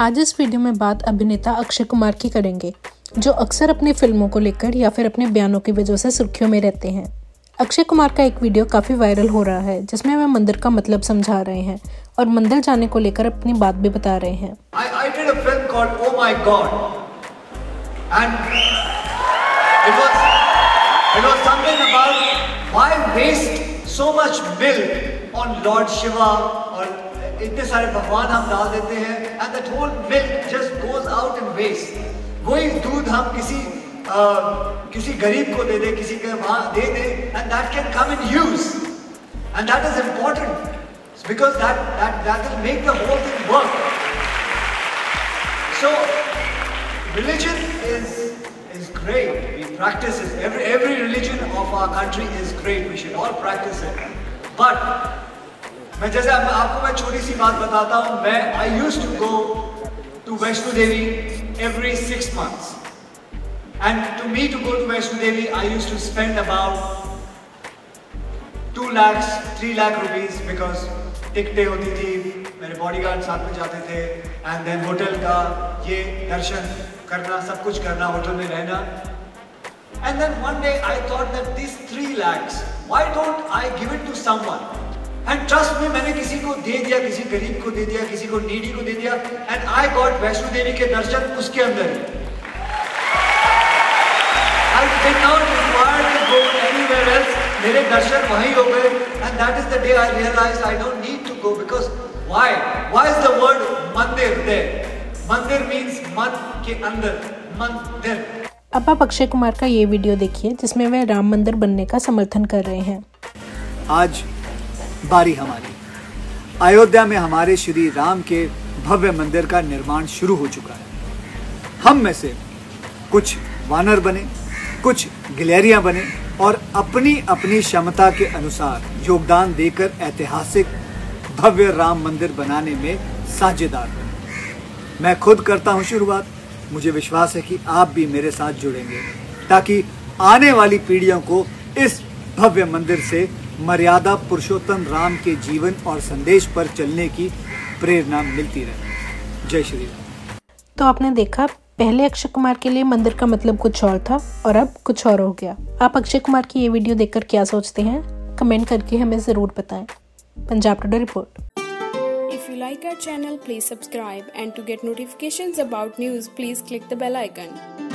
आज इस वीडियो में बात अभिनेता अक्षय कुमार की करेंगे जो अक्सर अपनी फ़िल्मों को लेकर या फिर अपने बयानों की वजह से सुर्खियों में रहते हैं। अक्षय कुमार का एक वीडियो काफ़ी वायरल हो रहा है जिसमें वे मंदिर का मतलब समझा रहे हैं और मंदिर जाने को लेकर अपनी बात भी बता रहे हैं। I, I Oh so much milk on Lord Shiva और इतने सारे पकवान हम डाल देते हैं and that whole milk just goes out in waste वही दूध हम किसी आ, किसी गरीब को दे दे किसी के वहाँ दे दे and that can come in use and that is important because that that that will make the whole thing work so religion is is great we practice is every every religion of our country is great we should all practice it but मैं जैसे आप, आपको मैं छोटी सी बात बताता हूँ। मैं I use to go to Vaishno Devi every six months and to me to go to Vaishno Devi I use to spend about two lakhs three lakh rupees because टिकटें होती थी मेरे बॉडीगार्ड साथ में जाते थे एंड देन होटल का ये दर्शन करना सब कुछ करना होटल में रहना and then one day I thought that this three lakhs why don't I give it to someone and trust में मैंने किसी को दे दिया किसी गरीब को दे दिया किसी को नीडी को दे दिया and I got Vaishno Devi के दर्शन उसके अंदर ही I did not require to go anywhere else. मेरे दर्शन वहीं हो गए and that is the day I realized I don't need to go because why? Why is the word मंदिर there? मंदिर means मन के अंदर मंदिर अब आप अक्षय कुमार का ये वीडियो देखिए जिसमें वे राम मंदिर बनने का समर्थन कर रहे हैं आज बारी हमारी। अयोध्या में हमारे श्री राम के भव्य मंदिर का निर्माण शुरू हो चुका है। हम में से कुछ वानर बने, कुछ गिलहरियाँ बने और अपनी अपनी क्षमता के अनुसार योगदान देकर ऐतिहासिक भव्य राम मंदिर बनाने में साझेदार बने मैं खुद करता हूँ शुरुआत। मुझे विश्वास है कि आप भी मेरे साथ जुड़ेंगे ताकि आने वाली पीढ़ियों को इस भव्य मंदिर से मर्यादा पुरुषोत्तम राम के जीवन और संदेश पर चलने की प्रेरणा मिलती रहे। जय श्री राम। तो आपने देखा पहले अक्षय कुमार के लिए मंदिर का मतलब कुछ और था और अब कुछ और हो गया। आप अक्षय कुमार की ये वीडियो देखकर क्या सोचते हैं? कमेंट करके हमें ज़रूर बताएँ। Punjab today report. If you like our channel, please subscribe and to get notifications about news, please click the bell icon.